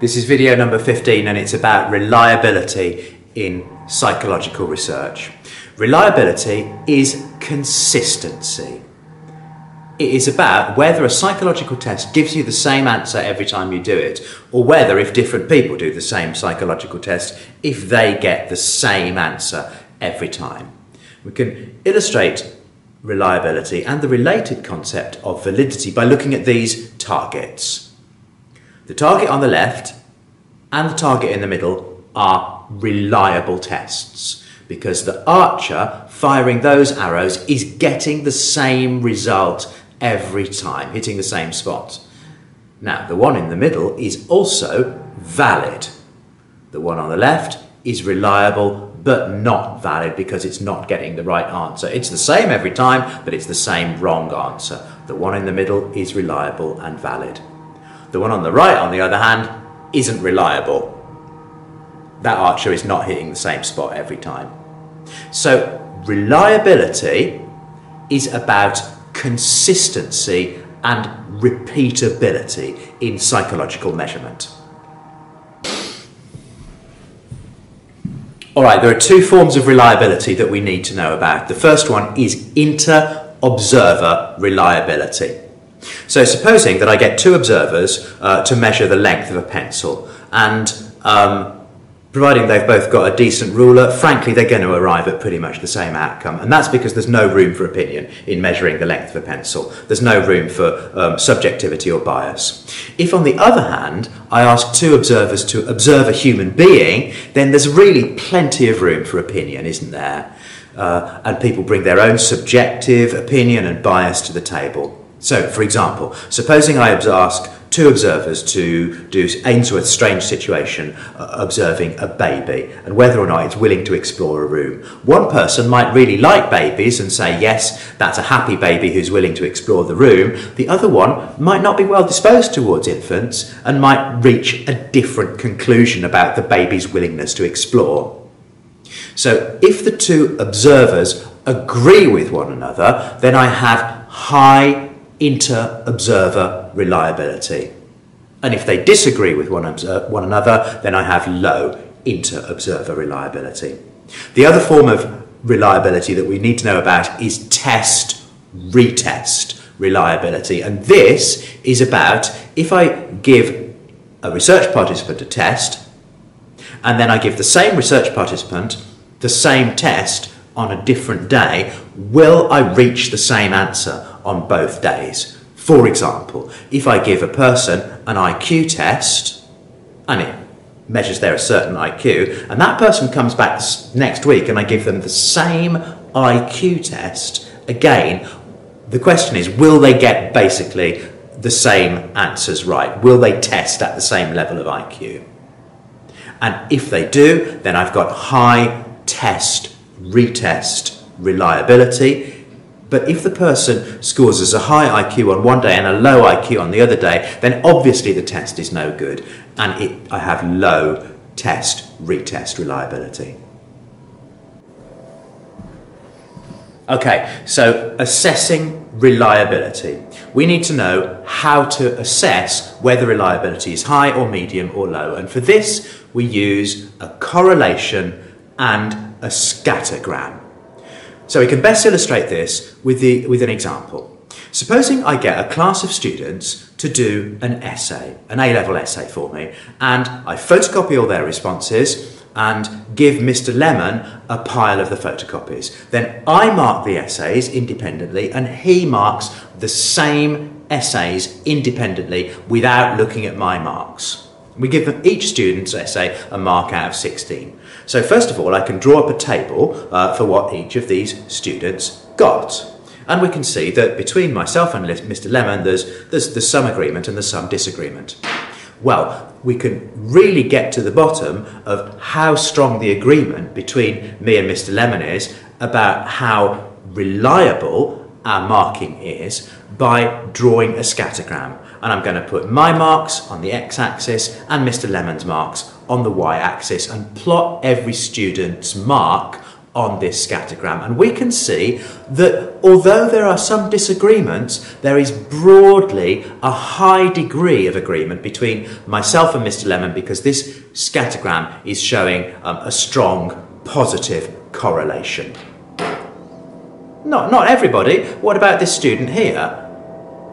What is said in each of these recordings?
This is video number 15 and it's about reliability in psychological research. Reliability is consistency. It is about whether a psychological test gives you the same answer every time you do it, or whether if different people do the same psychological test, if they get the same answer every time. We can illustrate reliability and the related concept of validity by looking at these targets. The target on the left and the target in the middle are reliable tests because the archer firing those arrows is getting the same result every time, hitting the same spot. Now, the one in the middle is also valid. The one on the left is reliable but not valid because it's not getting the right answer. It's the same every time, but it's the same wrong answer. The one in the middle is reliable and valid. The one on the right, on the other hand, isn't reliable. That archer is not hitting the same spot every time. So, reliability is about consistency and repeatability in psychological measurement. All right, there are two forms of reliability that we need to know about. The first one is inter-observer reliability. So supposing that I get two observers uh, to measure the length of a pencil and um, providing they've both got a decent ruler, frankly, they're going to arrive at pretty much the same outcome. And that's because there's no room for opinion in measuring the length of a pencil. There's no room for um, subjectivity or bias. If, on the other hand, I ask two observers to observe a human being, then there's really plenty of room for opinion, isn't there? Uh, and people bring their own subjective opinion and bias to the table. So, for example, supposing I ask two observers to do into a strange situation uh, observing a baby and whether or not it's willing to explore a room. One person might really like babies and say, yes, that's a happy baby who's willing to explore the room. The other one might not be well disposed towards infants and might reach a different conclusion about the baby's willingness to explore. So if the two observers agree with one another, then I have high inter-observer reliability. And if they disagree with one, one another, then I have low inter-observer reliability. The other form of reliability that we need to know about is test retest reliability. And this is about if I give a research participant a test, and then I give the same research participant the same test on a different day, will I reach the same answer on both days? For example, if I give a person an IQ test and it measures their certain IQ, and that person comes back next week and I give them the same IQ test, again, the question is will they get basically the same answers right? Will they test at the same level of IQ? And if they do, then I've got high test retest reliability. But if the person scores as a high IQ on one day and a low IQ on the other day, then obviously the test is no good and it, I have low test retest reliability. Okay, so assessing reliability. We need to know how to assess whether reliability is high or medium or low. And for this, we use a correlation and a scattergram. So we can best illustrate this with, the, with an example. Supposing I get a class of students to do an essay, an A-level essay for me, and I photocopy all their responses and give Mr. Lemon a pile of the photocopies. Then I mark the essays independently and he marks the same essays independently without looking at my marks. We give them each student's essay a mark out of 16. So first of all, I can draw up a table uh, for what each of these students got. And we can see that between myself and Mr. Lemon, there's, there's, there's some agreement and there's some disagreement. Well, we can really get to the bottom of how strong the agreement between me and Mr. Lemon is about how reliable our marking is by drawing a scattergram. And I'm going to put my marks on the x-axis and Mr. Lemon's marks on the y-axis and plot every student's mark on this scattergram. And we can see that although there are some disagreements, there is broadly a high degree of agreement between myself and Mr. Lemon because this scattergram is showing um, a strong positive correlation. Not, not everybody. What about this student here?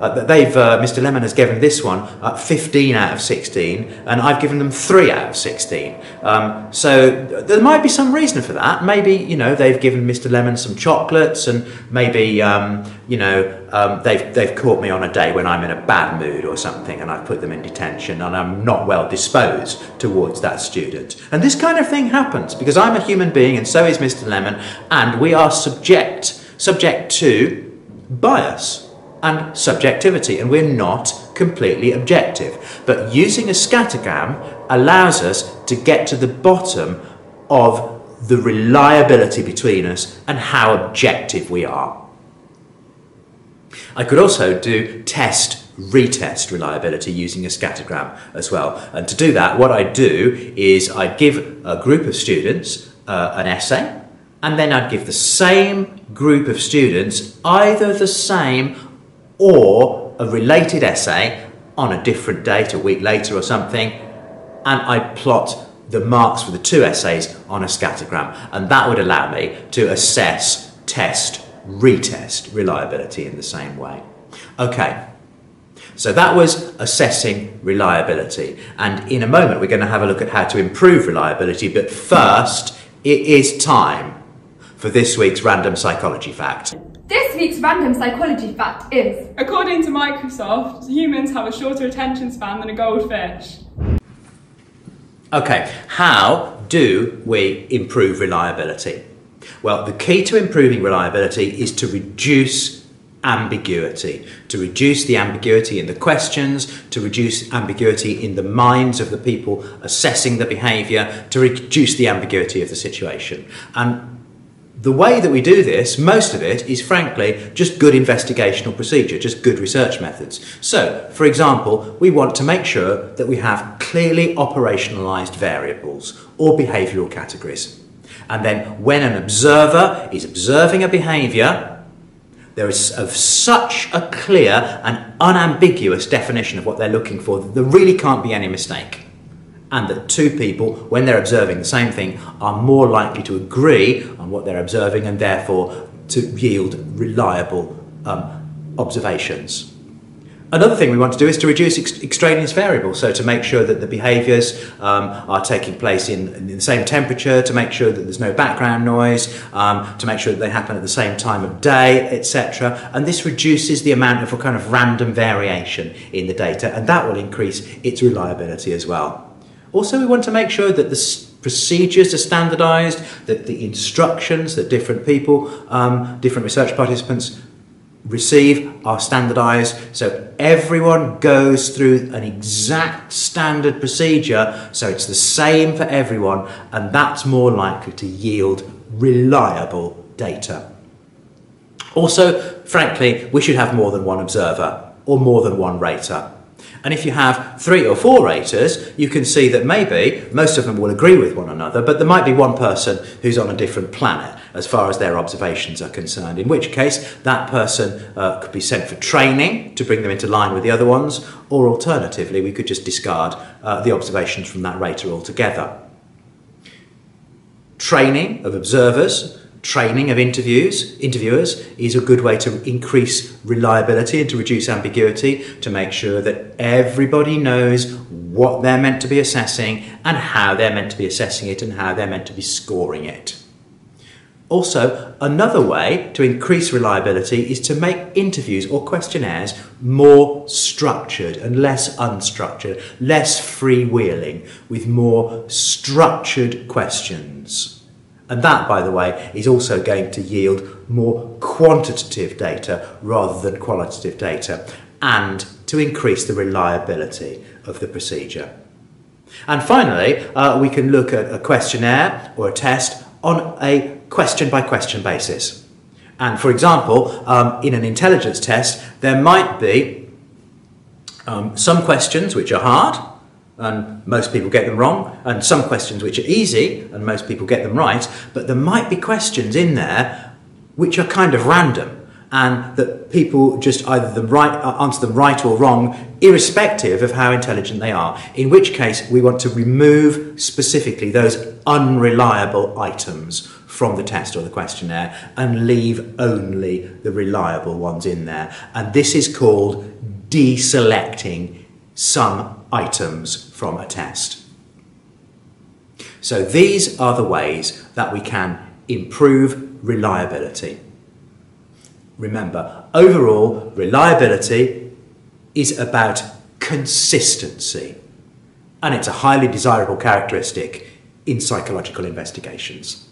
Uh, they've, uh, Mr. Lemon has given this one uh, 15 out of 16, and I've given them 3 out of 16. Um, so there might be some reason for that. Maybe, you know, they've given Mr. Lemon some chocolates, and maybe, um, you know, um, they've, they've caught me on a day when I'm in a bad mood or something, and I've put them in detention, and I'm not well disposed towards that student. And this kind of thing happens because I'm a human being, and so is Mr. Lemon, and we are subject, subject to bias and subjectivity, and we're not completely objective. But using a scattergram allows us to get to the bottom of the reliability between us and how objective we are. I could also do test retest reliability using a scattergram as well. And to do that, what I do is I give a group of students uh, an essay, and then I'd give the same group of students either the same or a related essay on a different date, a week later or something, and I'd plot the marks for the two essays on a scattergram, and that would allow me to assess, test, retest reliability in the same way. Okay, so that was assessing reliability, and in a moment we're going to have a look at how to improve reliability, but first it is time for this week's random psychology fact. This week's random psychology fact is According to Microsoft, humans have a shorter attention span than a goldfish. Okay, how do we improve reliability? Well, the key to improving reliability is to reduce ambiguity, to reduce the ambiguity in the questions, to reduce ambiguity in the minds of the people assessing the behaviour, to reduce the ambiguity of the situation. And the way that we do this, most of it, is frankly just good investigational procedure, just good research methods. So, for example, we want to make sure that we have clearly operationalized variables or behavioral categories. And then when an observer is observing a behavior, there is of such a clear and unambiguous definition of what they're looking for that there really can't be any mistake and that two people, when they're observing the same thing, are more likely to agree on what they're observing and therefore to yield reliable um, observations. Another thing we want to do is to reduce ex- extraneous variables, so to make sure that the behaviours um, are taking place in, in, the same temperature, to make sure that there's no background noise, um, to make sure that they happen at the same time of day, etc. And this reduces the amount of a kind of random variation in the data, and that will increase its reliability as well. Also, we want to make sure that the procedures are standardized, that the instructions that different people, um, different research participants receive are standardized so everyone goes through an exact standard procedure so it's the same for everyone and that's more likely to yield reliable data. Also, frankly, we should have more than one observer or more than one rater. And if you have three or four raters, you can see that maybe most of them will agree with one another, but there might be one person who's on a different planet as far as their observations are concerned, in which case that person uh, could be sent for training to bring them into line with the other ones, or alternatively, we could just discard uh, the observations from that rater altogether. Training of observers training of interviews, interviewers is a good way to increase reliability and to reduce ambiguity, to make sure that everybody knows what they're meant to be assessing and how they're meant to be assessing it and how they're meant to be scoring it. Also, another way to increase reliability is to make interviews or questionnaires more structured and less unstructured, less freewheeling, with more structured questions. And that, by the way, is also going to yield more quantitative data rather than qualitative data and to increase the reliability of the procedure. And finally, uh, we can look at a questionnaire or a test on a question by question basis. And for example, um, in an intelligence test, there might be um, some questions which are hard and most people get them wrong, and some questions which are easy, and most people get them right, but there might be questions in there which are kind of random and that people just either the right, uh, answer them right or wrong, irrespective of how intelligent they are. In which case, we want to remove specifically those unreliable items from the test or the questionnaire and leave only the reliable ones in there. And this is called deselecting some items from a test. So these are the ways that we can improve reliability. Remember, overall, reliability is about consistency, and it's a highly desirable characteristic in psychological investigations.